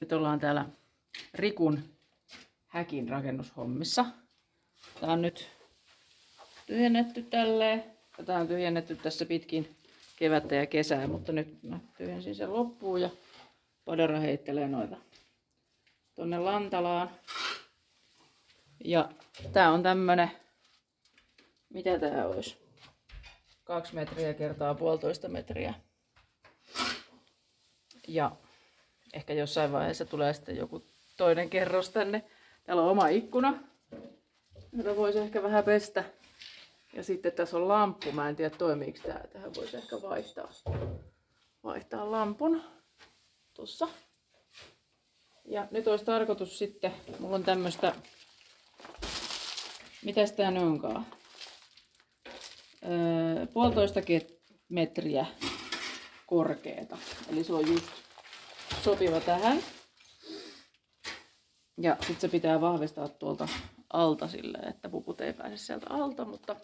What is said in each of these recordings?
Nyt ollaan täällä Rikun häkin rakennushommissa. Tää on nyt tyhjennetty tälleen. Tätä on tyhjennetty tässä pitkin kevättä ja kesää, mutta nyt mä tyhjensin sen loppuun ja Padara heittelee noita tonne Lantalaan. Ja tää on tämmönen, mitä tää olisi? Kaksi metriä kertaa puolitoista metriä. Ja ehkä jossain vaiheessa tulee sitten joku toinen kerros tänne. Täällä on oma ikkuna, jota voisi ehkä vähän pestä. Ja sitten tässä on lamppu. Mä en tiedä toimiiko tää. Tähän voisi ehkä vaihtaa, vaihtaa lampun. Tuossa. Ja nyt olisi tarkoitus sitten, mulla on tämmöstä, mitäs tää nyt onkaan? Öö, puolitoista metriä korkeeta. Eli se on just sopiva tähän. Ja sitten se pitää vahvistaa tuolta alta sille, että puput ei pääse sieltä alta, mutta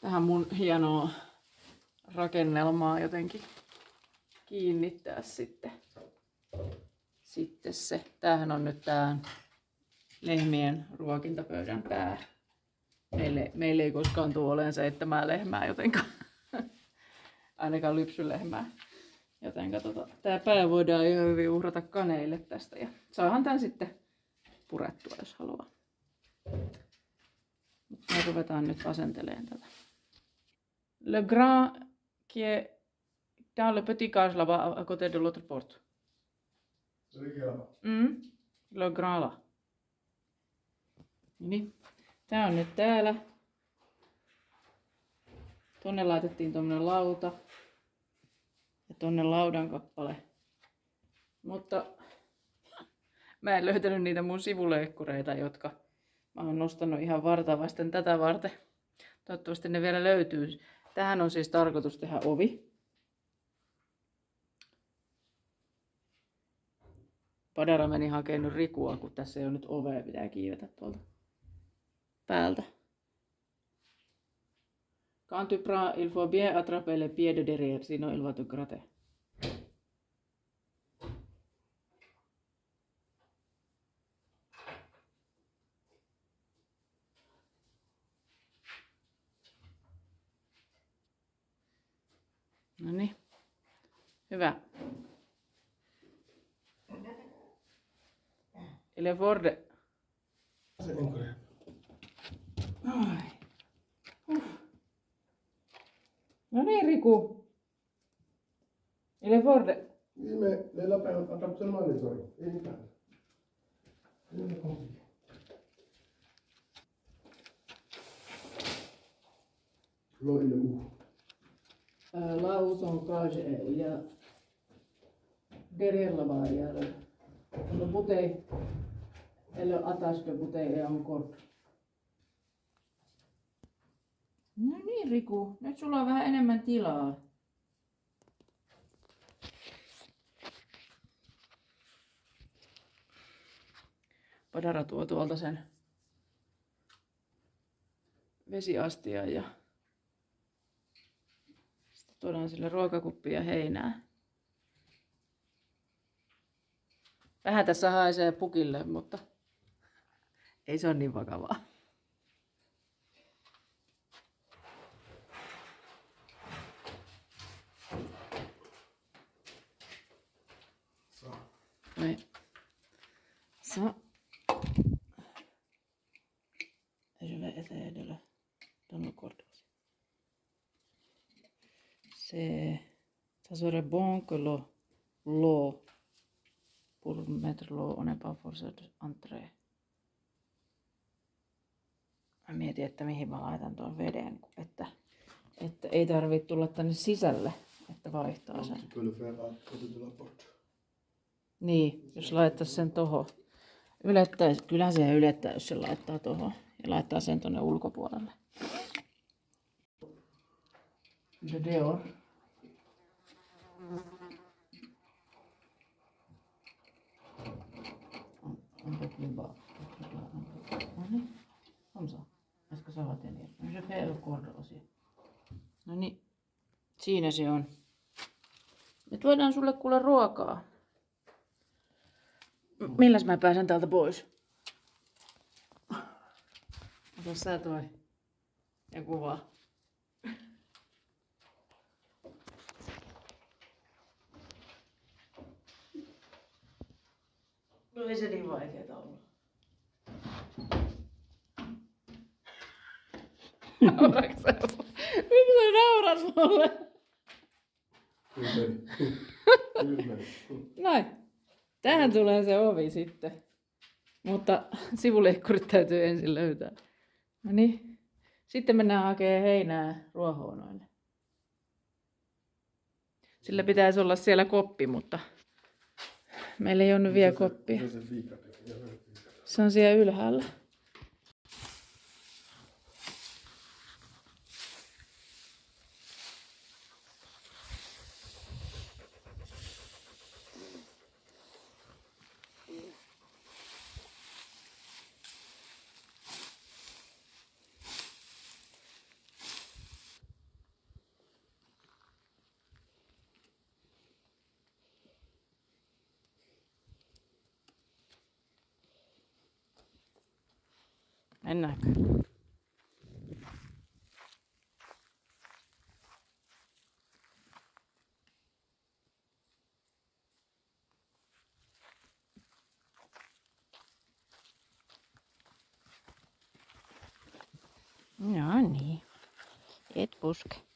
tähän mun hienoa rakennelmaa jotenkin kiinnittää sitten, sitten se. Tämähän on nyt tää lehmien ruokintapöydän pää. Meille, meille ei koskaan tule olemaan seitsemää lehmää, jotenka ainakaan lypsylehmää. Joten tota, tämä pää voidaan ihan hyvin uhrata kaneille tästä ja saahan tämän sitten purettua, jos haluaa. Mutta me ruvetaan nyt asenteleen tätä. Le grand qui est dans le petit cage là-bas à côté de l'autre porte. Mm. Le grand là. Niin. Tää on nyt täällä. Tonne laitettiin tommonen lauta. Tonne laudan kappale. Mutta mä en löytänyt niitä mun sivuleikkureita, jotka mä oon nostanut ihan varta vasten tätä varten. Toivottavasti ne vielä löytyy. Tähän on siis tarkoitus tehdä ovi. Padara meni hakenut rikua, kun tässä ei ole nyt ovea, pitää kiivetä tuolta päältä. Quand tu prends, il faut bien attraper les pieds de derrière, sinon il va te gratter. No niin. Hyvä. Ele forde. C'est incroyable. Ai. No niin, Riku. Ele forde. Oui, mais les lapins attrapent seulement les oreilles. Et ils parlent. Rien de compliqué. L'eau, il est où Euh, là où son cage est, il y a derrière la barrière le bouteille et le attache de bouteille est en corde. No niin, Riku. Nyt sulla on vähän enemmän tilaa. Padara tuo tuolta sen vesiastian ja sitten tuodaan sille ruokakuppi ja heinää. Vähän tässä haisee pukille, mutta ei se ole niin vakavaa. Ça. Essayer de le dans le corde aussi. C'est, ça serait bon que l'eau, pour mettre l'eau, on n'est pas forcé d'entrer. Mä mietin, että mihin mä laitan tuon veden, että, että ei tarvitse tulla tänne sisälle, että vaihtaa sen. tu peux le faire à côté de la porte. Niin, jos laittaisi sen toho. Ylettäisi, kyllähän se ylettää, jos se laittaa toho. Ja laittaa sen tonne ulkopuolelle. Un- peu plus bas. Peu plus- No niin. Comme ça. Est-ce que ça va tenir? Je fais le corde aussi. No niin. Siinä se on. Nyt voidaan sulle kuule ruokaa. Milläs mä pääsen täältä pois? Ota sä toi. Ja kuvaa. No ei se niin vaikeeta ollut. Nauraatko sä? Miksi sä naurat mulle? Kyllä. Kyllä. Noin. Tähän tulee se ovi sitten. Mutta sivuleikkurit täytyy ensin löytää. No niin. Sitten mennään hakemaan heinää ruohoonoille. Sillä pitäisi olla siellä koppi, mutta meillä ei ole nyt vielä koppia. Se on siellä ylhäällä. Mennäänkö? No niin. Et puske.